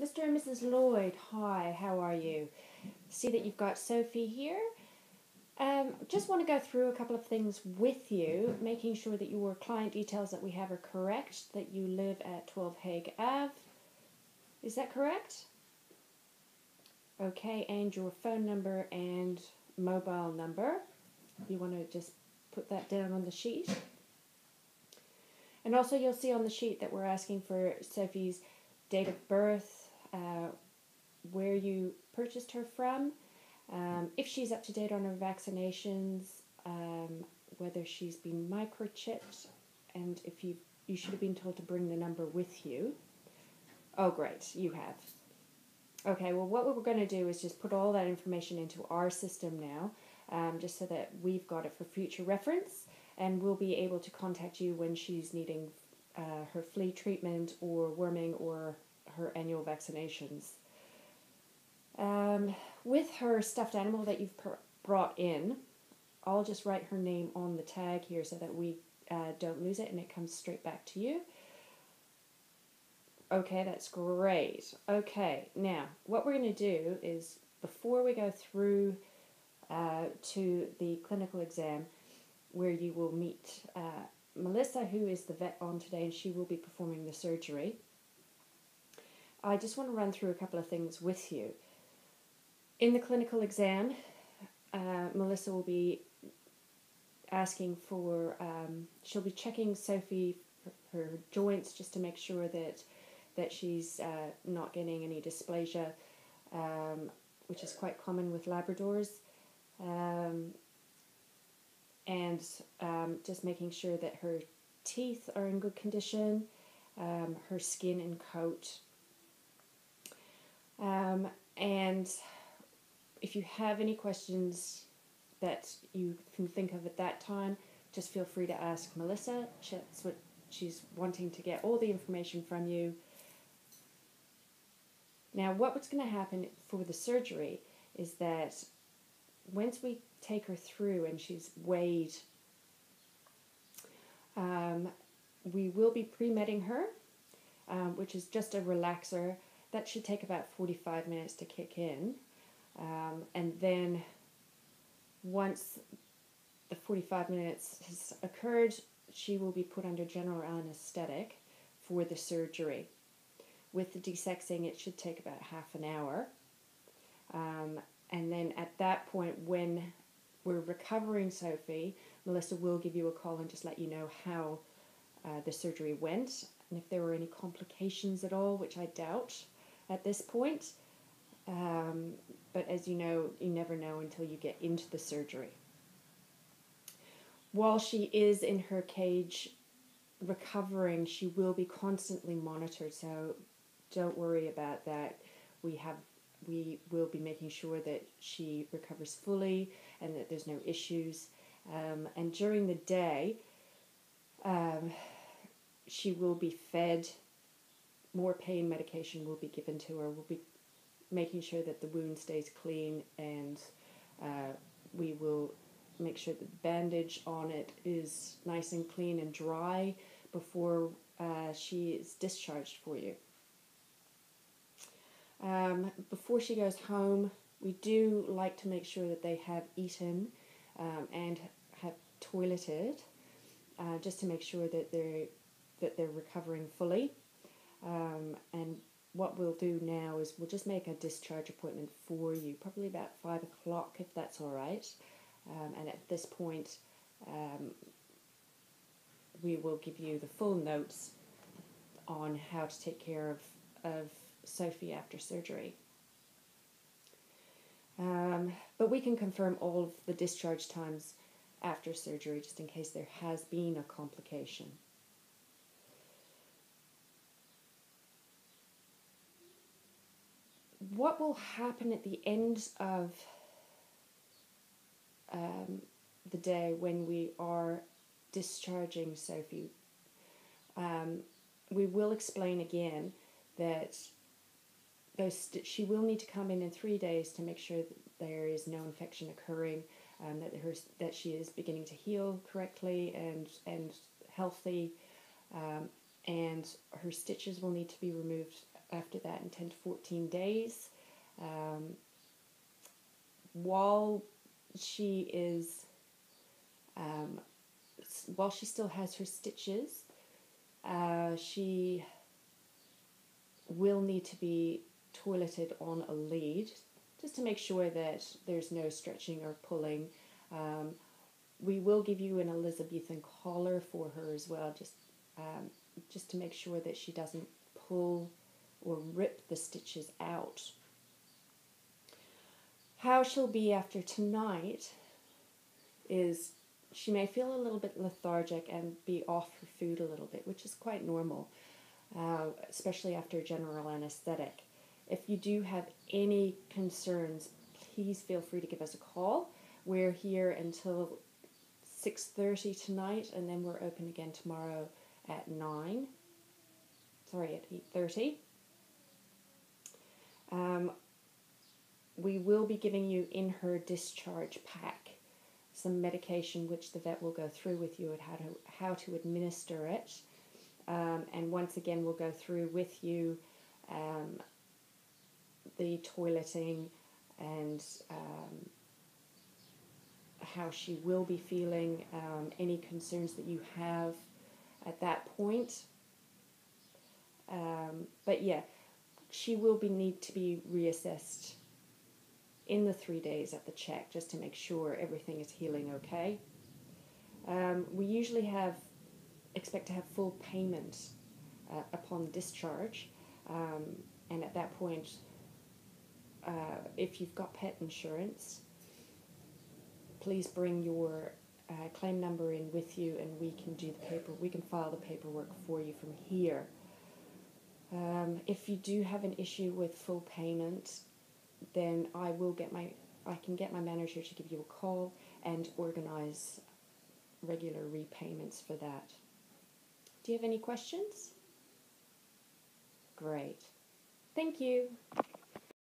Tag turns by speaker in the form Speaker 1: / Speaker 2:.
Speaker 1: Mr. and Mrs. Lloyd, hi, how are you? See that you've got Sophie here. Um, just want to go through a couple of things with you, making sure that your client details that we have are correct, that you live at 12 Hague Ave. Is that correct? Okay, and your phone number and mobile number. You want to just put that down on the sheet. And also you'll see on the sheet that we're asking for Sophie's date of birth, uh, where you purchased her from, um, if she's up to date on her vaccinations, um, whether she's been microchipped, and if you you should have been told to bring the number with you. Oh, great, you have. Okay, well, what we're going to do is just put all that information into our system now, um, just so that we've got it for future reference, and we'll be able to contact you when she's needing uh, her flea treatment or worming or her annual vaccinations. Um, with her stuffed animal that you've pr- brought in, I'll just write her name on the tag here so that we uh, don't lose it and it comes straight back to you. Okay, that's great. Okay, now what we're going to do is before we go through uh, to the clinical exam, where you will meet uh, Melissa, who is the vet on today, and she will be performing the surgery. I just want to run through a couple of things with you. In the clinical exam, uh, Melissa will be asking for, um, she'll be checking Sophie, her, her, joints, just to make sure that, that she's uh, not getting any dysplasia, um, which is quite common with Labradors. Um, and um, just making sure that her teeth are in good condition, um, her skin and coat um, and if you have any questions that you can think of at that time, just feel free to ask Melissa. That's what she's wanting to get all the information from you. Now, what's going to happen for the surgery is that once we take her through and she's weighed, um, we will be pre-medding her, um, which is just a relaxer that should take about 45 minutes to kick in. Um, and then once the 45 minutes has occurred, she will be put under general anesthetic for the surgery. With the desexing, it should take about half an hour. Um, and then at that point, when we're recovering Sophie, Melissa will give you a call and just let you know how uh, the surgery went and if there were any complications at all, which I doubt at this point. Um, but as you know, you never know until you get into the surgery. While she is in her cage recovering, she will be constantly monitored, so don't worry about that. We have we will be making sure that she recovers fully and that there's no issues. Um, and during the day, um, she will be fed more pain medication will be given to her. We'll be making sure that the wound stays clean and uh, we will make sure that the bandage on it is nice and clean and dry before uh, she is discharged for you. Um, before she goes home, we do like to make sure that they have eaten um, and have toileted, uh, just to make sure that they're that they're recovering fully. Um, and what we'll do now is we'll just make a discharge appointment for you, probably about five o'clock if that's all right. Um, and at this point, um, we will give you the full notes on how to take care of, of Sophie after surgery. Um, but we can confirm all of the discharge times after surgery just in case there has been a complication. What will happen at the end of um, the day when we are discharging Sophie? Um, we will explain again that those she will need to come in in three days to make sure that there is no infection occurring, um, that her that she is beginning to heal correctly and and healthy, um, and her stitches will need to be removed after that in 10 to 14 days. Um, while she is, um, while she still has her stitches, uh, she will need to be toileted on a lead just to make sure that there's no stretching or pulling. Um, we will give you an Elizabethan collar for her as well, just um, just to make sure that she doesn't pull or rip the stitches out. How she'll be after tonight is she may feel a little bit lethargic and be off her food a little bit, which is quite normal, uh, especially after general anesthetic. If you do have any concerns, please feel free to give us a call. We're here until 6.30 tonight and then we're open again tomorrow at 9 sorry at 8.30 um, we will be giving you in her discharge pack some medication which the vet will go through with you at how to how to administer it um, and once again we'll go through with you um, the toileting and um, how she will be feeling, um, any concerns that you have at that point. Um, but yeah, she will be need to be reassessed in the three days at the check just to make sure everything is healing okay. Um, we usually have expect to have full payment uh, upon discharge, um, and at that point, uh, if you've got pet insurance, please bring your uh, claim number in with you and we can do the paper we can file the paperwork for you from here um, if you do have an issue with full payment then I will get my I can get my manager to give you a call and organize regular repayments for that. Do you have any questions? Great. Thank you